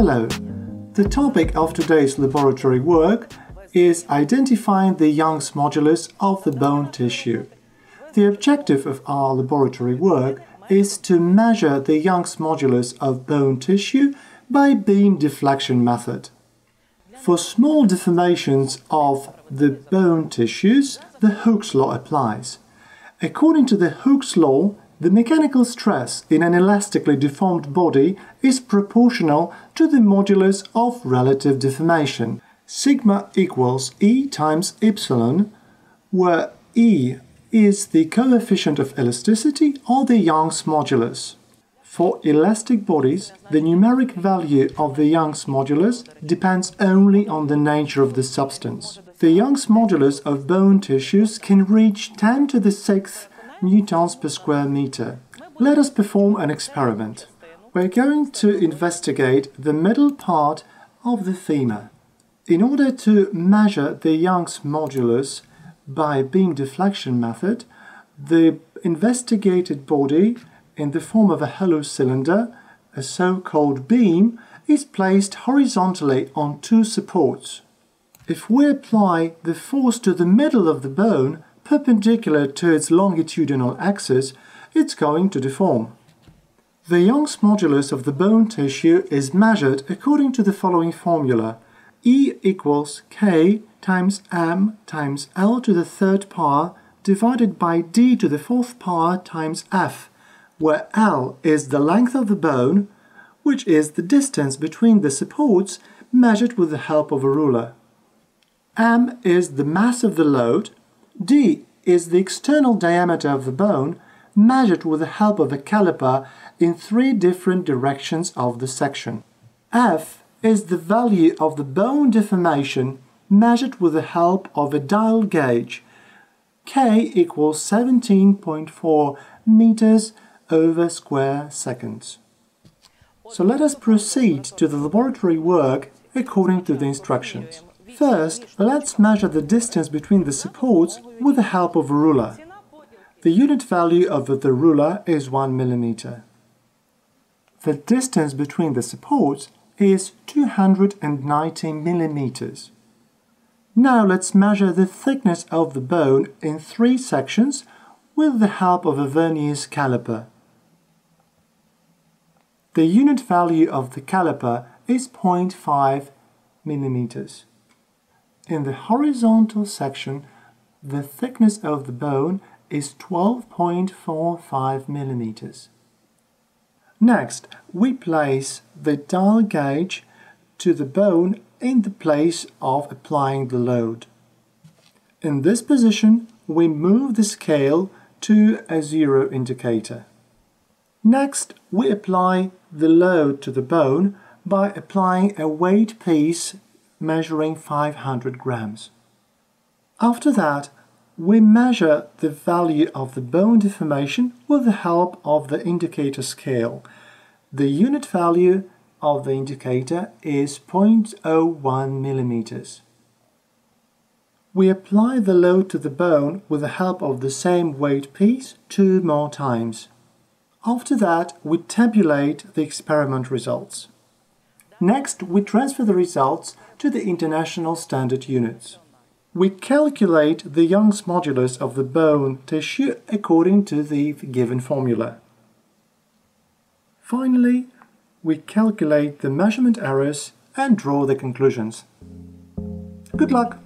Hello. The topic of today's laboratory work is identifying the Young's modulus of the bone tissue. The objective of our laboratory work is to measure the Young's modulus of bone tissue by beam deflection method. For small deformations of the bone tissues, the Hooke's law applies. According to the Hooke's law, the mechanical stress in an elastically deformed body is proportional to the modulus of relative deformation. Sigma equals E times epsilon, where E is the coefficient of elasticity or the Young's modulus. For elastic bodies, the numeric value of the Young's modulus depends only on the nature of the substance. The Young's modulus of bone tissues can reach 10 to the sixth newtons per square meter. Let us perform an experiment. We're going to investigate the middle part of the femur. In order to measure the Young's modulus by beam deflection method, the investigated body in the form of a hollow cylinder, a so-called beam, is placed horizontally on two supports. If we apply the force to the middle of the bone, perpendicular to its longitudinal axis, it's going to deform. The Young's modulus of the bone tissue is measured according to the following formula. E equals K times M times L to the third power divided by D to the fourth power times F, where L is the length of the bone, which is the distance between the supports measured with the help of a ruler. M is the mass of the load, D is the external diameter of the bone measured with the help of a caliper in three different directions of the section. F is the value of the bone deformation measured with the help of a dial gauge. K equals 17.4 meters over square seconds. So let us proceed to the laboratory work according to the instructions. First, let's measure the distance between the supports with the help of a ruler. The unit value of the ruler is 1 millimeter. The distance between the supports is 290 millimeters. Now let's measure the thickness of the bone in three sections with the help of a vernier caliper. The unit value of the caliper is 0.5 millimeters. In the horizontal section, the thickness of the bone is 12.45 millimeters. Next, we place the dial gauge to the bone in the place of applying the load. In this position, we move the scale to a zero indicator. Next, we apply the load to the bone by applying a weight piece measuring 500 grams. After that, we measure the value of the bone deformation with the help of the indicator scale. The unit value of the indicator is 0.01 millimeters. We apply the load to the bone with the help of the same weight piece two more times. After that, we tabulate the experiment results. Next, we transfer the results to the international standard units. We calculate the Young's modulus of the bone tissue according to the given formula. Finally, we calculate the measurement errors and draw the conclusions. Good luck!